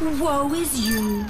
Woe is you.